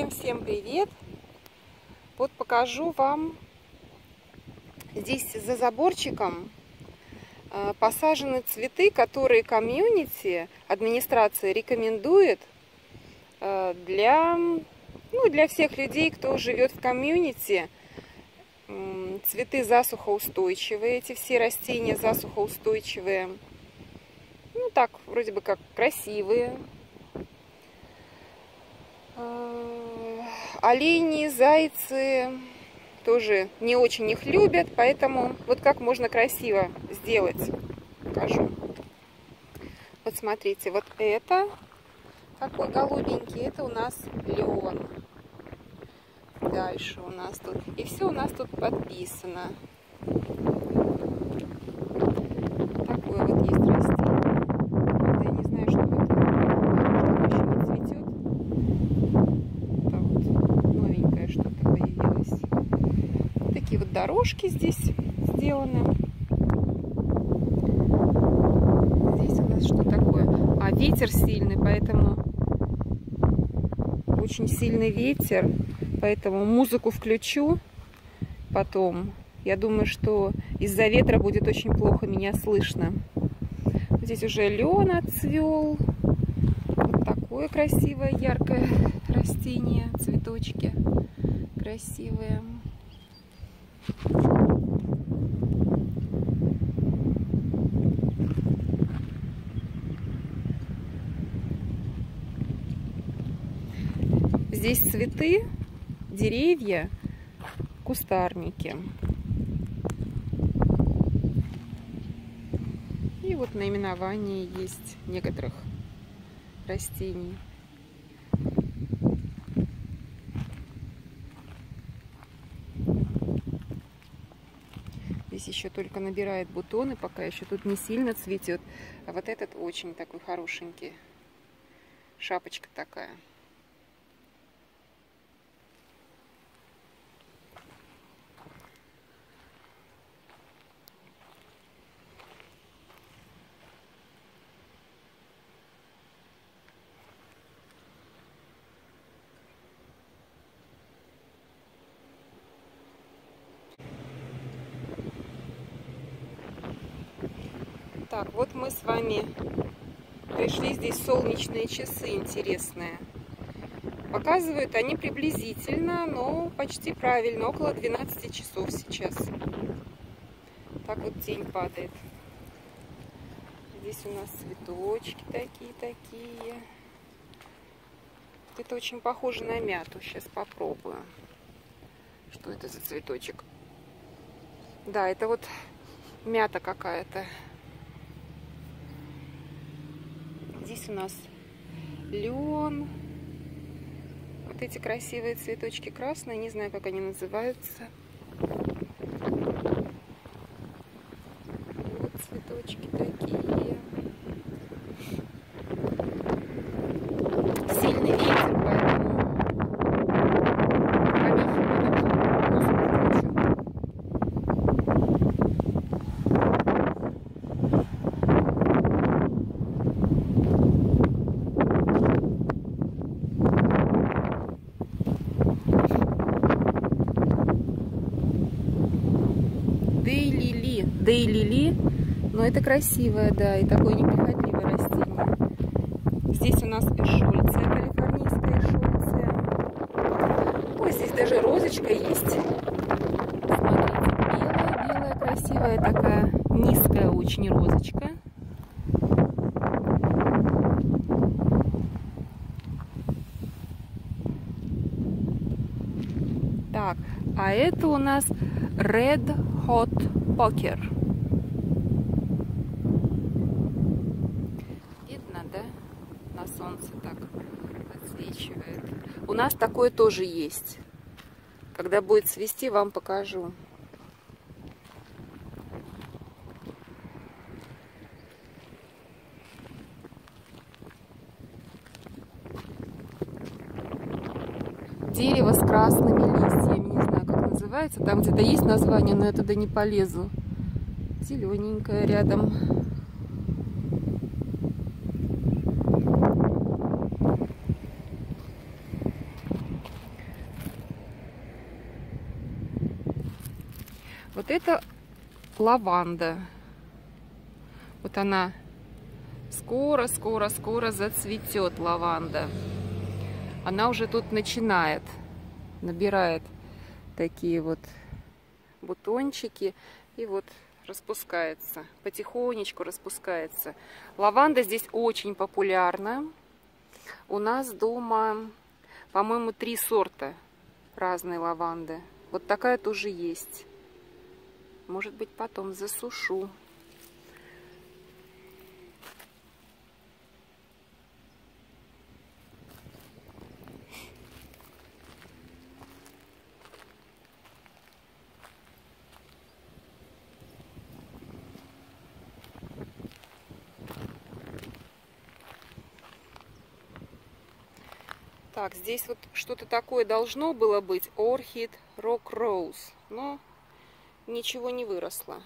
Всем-всем привет! Вот покажу вам, здесь за заборчиком э, посажены цветы, которые комьюнити, администрация рекомендует э, для, ну, для всех людей, кто живет в комьюнити. Цветы засухоустойчивые, эти все растения засухоустойчивые. Ну так, вроде бы как красивые, олени, зайцы тоже не очень их любят, поэтому вот как можно красиво сделать, покажу. Вот смотрите, вот это такой голубенький, это у нас леон. Дальше у нас тут, и все у нас тут подписано. Такое вот есть дорожки здесь сделаны. Здесь у нас что такое? А, ветер сильный, поэтому очень сильный ветер. Поэтому музыку включу потом. Я думаю, что из-за ветра будет очень плохо меня слышно. Здесь уже лен отцвел. Вот такое красивое, яркое растение, цветочки красивые. Здесь цветы, деревья, кустарники. И вот наименование есть некоторых растений. Здесь еще только набирает бутоны, пока еще тут не сильно цветет. А вот этот очень такой хорошенький. Шапочка такая. Так, вот мы с вами пришли. Здесь солнечные часы интересные. Показывают они приблизительно, но почти правильно. Около 12 часов сейчас. Так вот тень падает. Здесь у нас цветочки такие-такие. Это очень похоже на мяту. Сейчас попробую. Что это за цветочек? Да, это вот мята какая-то. Здесь у нас лен. Вот эти красивые цветочки красные, не знаю, как они называются. Вот цветочки такие. Но это красивое, да, и такое неприхотливое растение. Здесь у нас эшольция, калифорнийская эшольция. Ой, здесь даже розочка есть. Смотрите, белая, белая, красивая такая, низкая очень розочка. Так, а это у нас Red Hot Poker. Видно, да? На солнце так отсвечивает. У нас такое тоже есть. Когда будет цвести, вам покажу. Дерево с красными листьями, не знаю, как называется. Там где-то есть название, но я туда не полезу. Зелененькое рядом. Вот это лаванда. Вот она скоро, скоро, скоро зацветет лаванда. Она уже тут начинает, набирает такие вот бутончики и вот распускается, потихонечку распускается. Лаванда здесь очень популярна. У нас дома, по-моему, три сорта разной лаванды. Вот такая тоже есть. Может быть, потом засушу. Так, здесь вот что-то такое должно было быть. Орхид Rock Rose. Но ничего не выросло.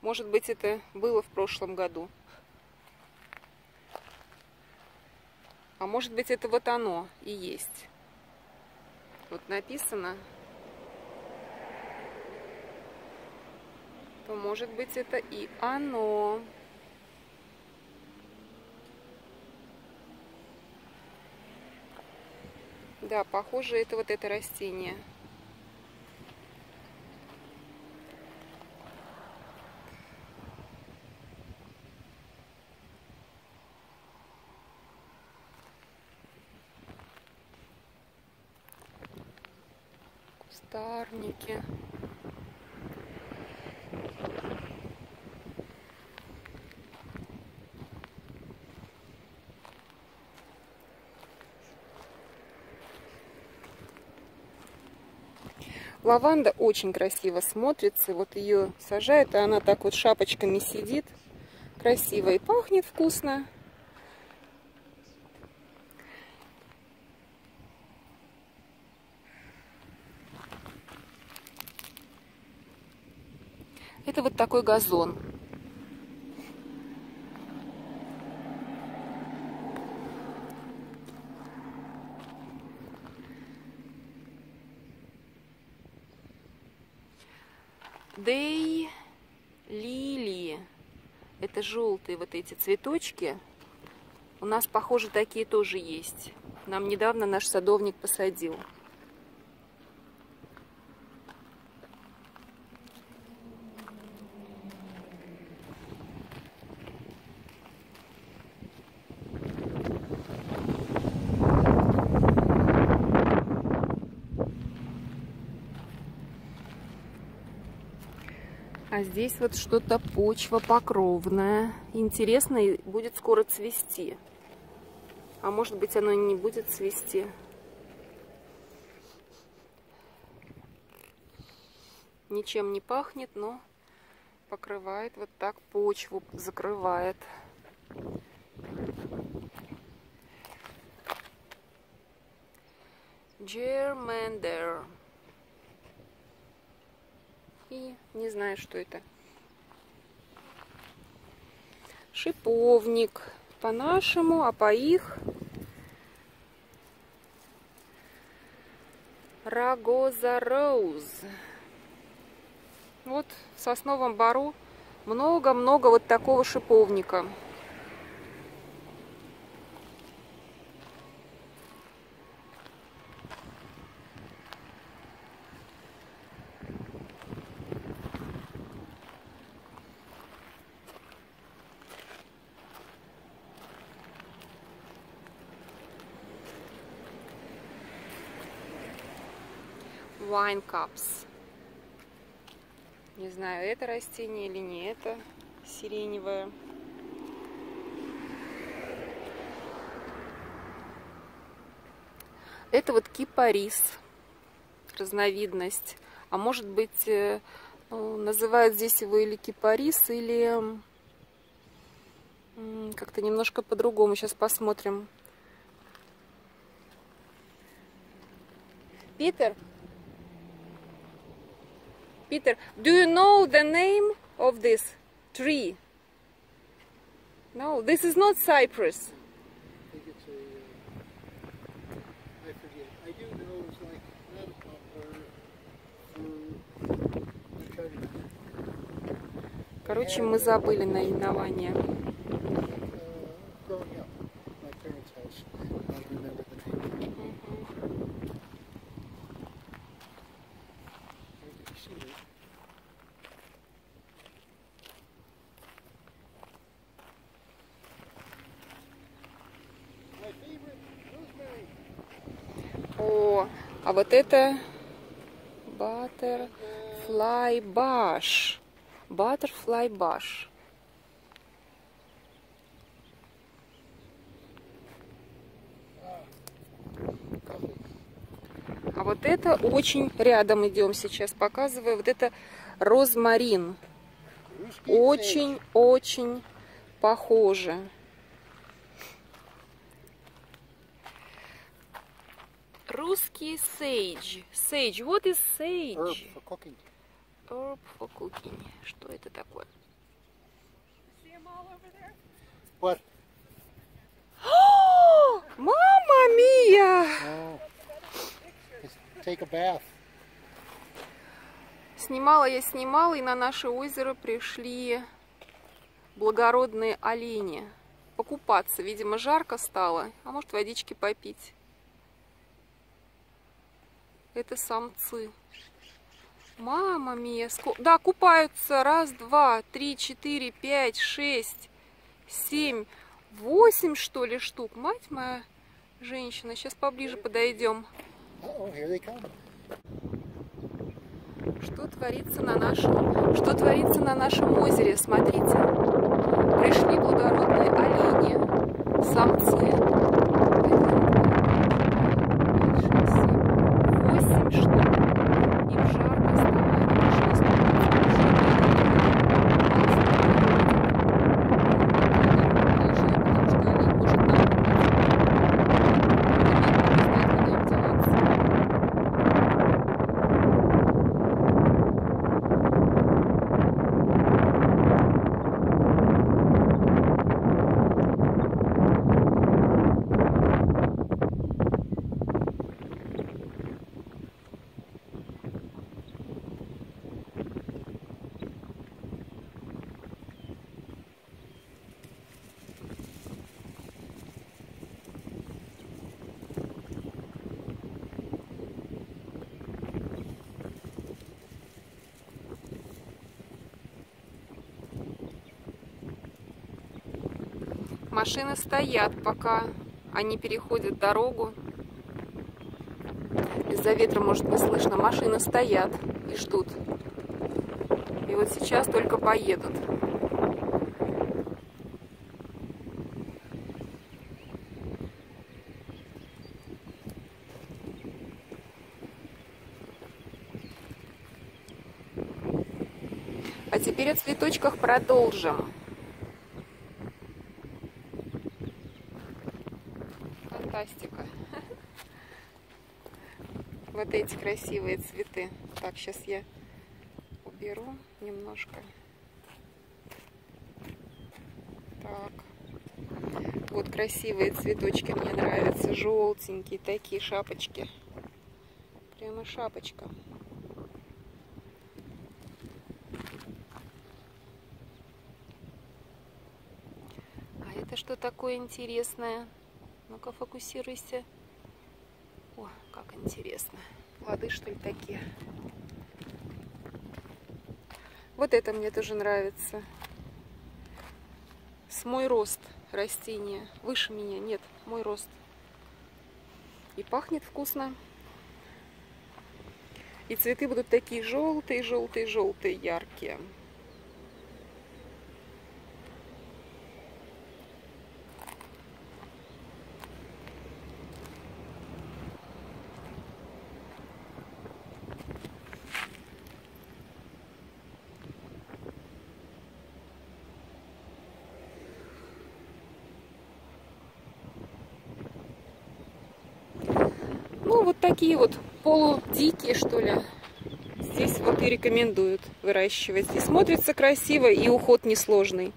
Может быть, это было в прошлом году. А может быть, это вот оно и есть. Вот написано. То может быть, это и оно. Да, похоже, это вот это растение. Кустарники. Лаванда очень красиво смотрится. Вот ее сажают, и она так вот шапочками сидит. Красиво и пахнет вкусно. Это вот такой газон. Дей лилии. Это желтые вот эти цветочки. У нас, похоже, такие тоже есть. Нам недавно наш садовник посадил. А здесь вот что-то почва покровная. Интересно, будет скоро цвести. А может быть оно не будет цвести. Ничем не пахнет, но покрывает вот так почву, закрывает. Germander. И не знаю, что это. Шиповник по-нашему, а по их Рагоза Роуз. Вот в сосновом бару много-много вот такого шиповника. Wine cups. Не знаю, это растение или не это сиреневое. Это вот кипарис, разновидность. А может быть, э, ну, называют здесь его или кипарис, или как-то немножко по-другому. Сейчас посмотрим. Питер, Peter, do you know the name of this tree? No, this is not cypress. I, a, uh, I forget. I do know it's like not a poplar. Короче, мы забыли наименование. А вот это Butterfly Bush. Butterfly Bush. А вот это очень рядом идем сейчас, показываю. Вот это розмарин. Очень-очень похоже. Русский sage. Sage. What is Herb sage? for cooking. Herb for cooking. Что это такое? What? Мама мия! Oh. Take a bath. Снимала я снимала, и на наше озеро пришли благородные олени. Покупаться. Видимо, жарко стало, а может водички попить. Это самцы. Мама мия. Да, купаются. Раз, два, три, четыре, пять, шесть, семь, восемь, что ли, штук. Мать моя женщина. Сейчас поближе подойдем. Что творится на нашем, что творится на нашем озере, смотрите. Пришли благородные олени, самцы. Один, два, три, четыре, пять, шесть, семь, восемь штук. Им жарко стало, они пришли искупаться. Потому что олень может намокнуть. Ребята не знают, куда им деваться. Машины стоят, пока они переходят дорогу. Из-за ветра, может, не слышно. Машины стоят и ждут. И вот сейчас только поедут. А теперь о цветочках продолжим. Фантастика. Вот эти красивые цветы. Так, сейчас я уберу немножко. Так. Вот красивые цветочки мне нравятся. Желтенькие такие шапочки. Прямо шапочка. А это что такое интересное? Ну-ка, фокусируйся. О, как интересно. Плоды, что ли, такие? Вот это мне тоже нравится. С мой рост растения. Выше меня. Нет, мой рост. И пахнет вкусно. И цветы будут такие желтые, желтые, желтые, яркие. Ну, вот такие вот полудикие, что ли. Здесь вот и рекомендуют выращивать. Здесь смотрится красиво и уход несложный.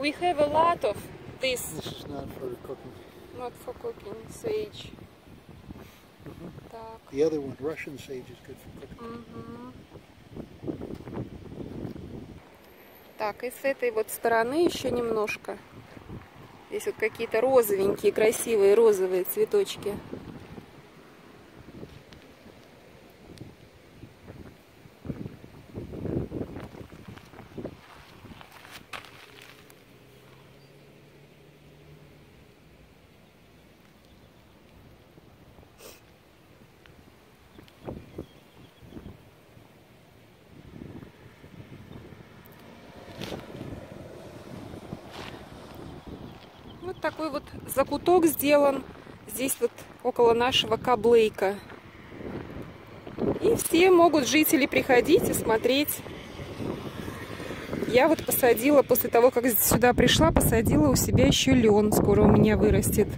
We have a lot of this, This is not for cooking. not for cooking, sage. Так. The other one, Russian sage, is good for cooking. Мгм. Так, и с этой вот стороны еще немножко. Здесь вот какие-то розовенькие, красивые розовые цветочки. Вот такой вот закуток сделан здесь вот около нашего каблейка. И все могут жители приходить и смотреть. Я вот посадила, после того, как сюда пришла, посадила у себя еще лен. Скоро у меня вырастет.